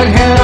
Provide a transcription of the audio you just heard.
God